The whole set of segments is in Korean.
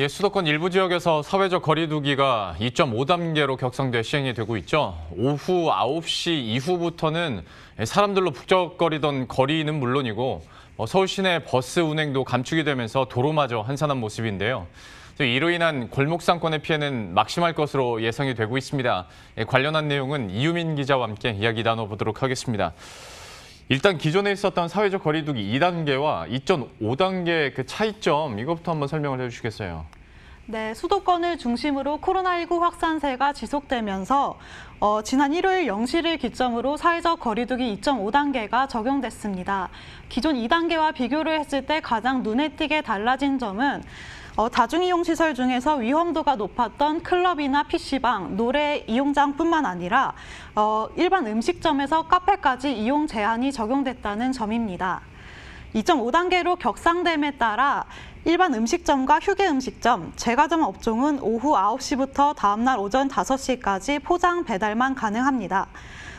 예, 수도권 일부 지역에서 사회적 거리두기가 2.5단계로 격상돼 시행이 되고 있죠. 오후 9시 이후부터는 사람들로 북적거리던 거리는 물론이고 어, 서울 시내 버스 운행도 감축이 되면서 도로마저 한산한 모습인데요. 또 이로 인한 골목 상권의 피해는 막심할 것으로 예상이 되고 있습니다. 예, 관련한 내용은 이유민 기자와 함께 이야기 나눠보도록 하겠습니다. 일단 기존에 있었던 사회적 거리두기 2단계와 2.5단계 그 차이점 이것부터 한번 설명을 해주시겠어요? 네, 수도권을 중심으로 코로나19 확산세가 지속되면서 어, 지난 일요일 0시를 기점으로 사회적 거리두기 2.5단계가 적용됐습니다. 기존 2단계와 비교를 했을 때 가장 눈에 띄게 달라진 점은 어, 다중이용 시설 중에서 위험도가 높았던 클럽이나 PC방, 노래 이용장뿐만 아니라 어, 일반 음식점에서 카페까지 이용 제한이 적용됐다는 점입니다. 2.5단계로 격상됨에 따라 일반 음식점과 휴게 음식점, 제과점 업종은 오후 9시부터 다음날 오전 5시까지 포장 배달만 가능합니다.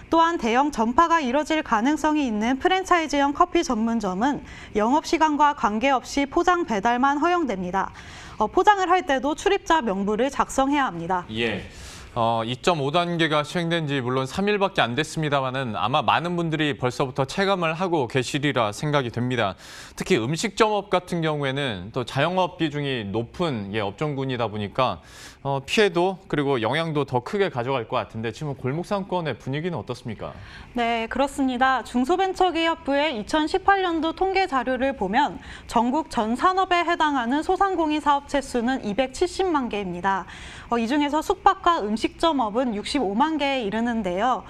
또한 대형 전파가 이뤄질 가능성이 있는 프랜차이즈형 커피 전문점은 영업시간과 관계없이 포장 배달만 허용됩니다. 어, 포장을 할 때도 출입자 명부를 작성해야 합니다. 예. 어, 2.5단계가 시행된 지 물론 3일밖에 안 됐습니다만은 아마 많은 분들이 벌써부터 체감을 하고 계시리라 생각이 됩니다. 특히 음식점업 같은 경우에는 또 자영업 비중이 높은 예, 업종군이다 보니까 어, 피해도 그리고 영향도 더 크게 가져갈 것 같은데 지금 골목 상권의 분위기는 어떻습니까? 네, 그렇습니다. 중소벤처기업부의 2018년도 통계 자료를 보면 전국 전 산업에 해당하는 소상공인 사업체 수는 270만 개입니다. 어, 이 중에서 숙박과 음식 점업은 65만 개에 이르는데요.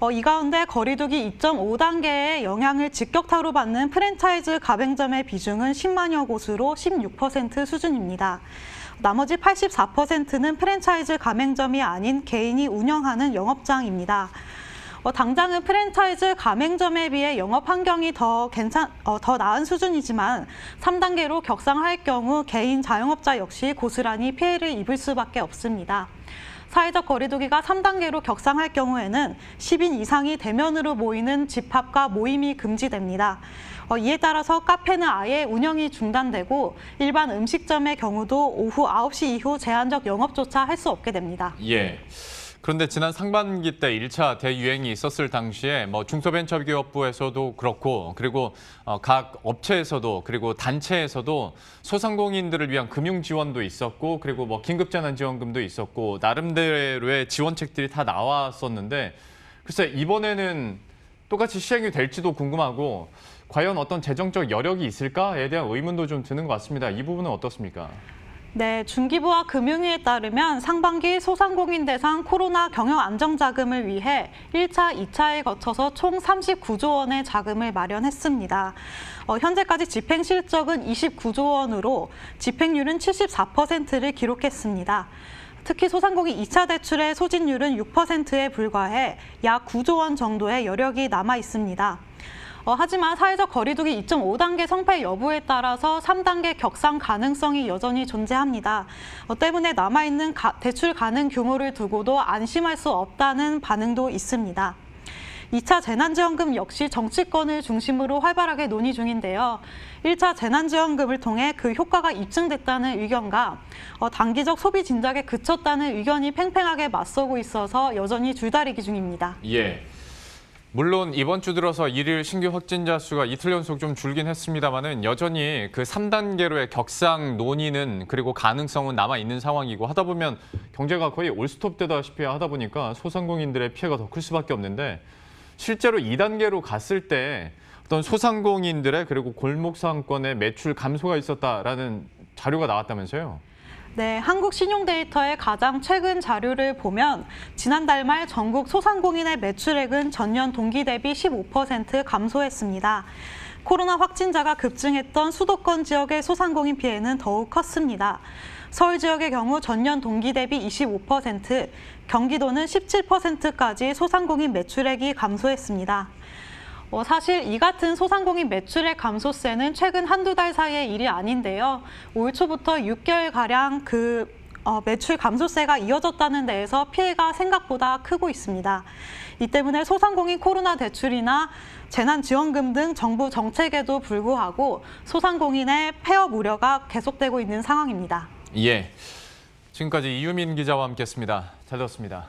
어, 이 가운데 거리두기 2.5단계의 영향을 직격타로 받는 프랜차이즈 가맹점의 비중은 10만여 곳으로 16% 수준입니다. 나머지 84%는 프랜차이즈 가맹점이 아닌 개인이 운영하는 영업장입니다. 어, 당장은 프랜차이즈 가맹점에 비해 영업 환경이 더 괜찮, 어, 더 나은 수준이지만 3단계로 격상할 경우 개인 자영업자 역시 고스란히 피해를 입을 수밖에 없습니다. 사회적 거리두기가 3단계로 격상할 경우에는 10인 이상이 대면으로 모이는 집합과 모임이 금지됩니다. 어, 이에 따라서 카페는 아예 운영이 중단되고 일반 음식점의 경우도 오후 9시 이후 제한적 영업조차 할 수 없게 됩니다. 예. 그런데 지난 상반기 때 1차 대유행이 있었을 당시에 뭐 중소벤처기업부에서도 그렇고 그리고 어, 각 업체에서도 그리고 단체에서도 소상공인들을 위한 금융 지원도 있었고 그리고 뭐 긴급재난지원금도 있었고 나름대로의 지원책들이 다 나왔었는데 글쎄 이번에는 똑같이 시행이 될지도 궁금하고 과연 어떤 재정적 여력이 있을까에 대한 의문도 좀 드는 것 같습니다. 이 부분은 어떻습니까? 네, 중기부와 금융위에 따르면 상반기 소상공인 대상 코로나 경영 안정 자금을 위해 1차, 2차에 거쳐서 총 39조 원의 자금을 마련했습니다. 어, 현재까지 집행 실적은 29조 원으로 집행률은 74%를 기록했습니다. 특히 소상공인 2차 대출의 소진율은 6%에 불과해 약 9조 원 정도의 여력이 남아 있습니다. 어, 하지만 사회적 거리두기 2.5단계 성패 여부에 따라서 3단계 격상 가능성이 여전히 존재합니다. 어, 때문에 남아있는 가, 대출 가능 규모를 두고도 안심할 수 없다는 반응도 있습니다. 2차 재난지원금 역시 정치권을 중심으로 활발하게 논의 중인데요. 1차 재난지원금을 통해 그 효과가 입증됐다는 의견과 어, 단기적 소비 진작에 그쳤다는 의견이 팽팽하게 맞서고 있어서 여전히 줄다리기 중입니다. 예. 물론 이번 주 들어서 일일 신규 확진자 수가 이틀 연속 좀 줄긴 했습니다만은 여전히 그 3단계로의 격상 논의는 그리고 가능성은 남아 있는 상황이고 하다 보면 경제가 거의 올스톱 되다시피 하다 보니까 소상공인들의 피해가 더 클 수밖에 없는데 실제로 2단계로 갔을 때 어떤 소상공인들의 그리고 골목 상권의 매출 감소가 있었다라는 자료가 나왔다면서요? 네, 한국 신용데이터의 가장 최근 자료를 보면 지난달 말 전국 소상공인의 매출액은 전년 동기 대비 15% 감소했습니다. 코로나 확진자가 급증했던 수도권 지역의 소상공인 피해는 더욱 컸습니다. 서울 지역의 경우 전년 동기 대비 25%, 경기도는 17%까지 소상공인 매출액이 감소했습니다. 어, 사실 이 같은 소상공인 매출액 감소세는 최근 한두 달 사이의 일이 아닌데요. 올 초부터 6개월가량 그 어, 매출 감소세가 이어졌다는 데에서 피해가 생각보다 크고 있습니다. 이 때문에 소상공인 코로나 대출이나 재난지원금 등 정부 정책에도 불구하고 소상공인의 폐업 우려가 계속되고 있는 상황입니다. 예. 지금까지 이유민 기자와 함께했습니다. 잘 들었습니다.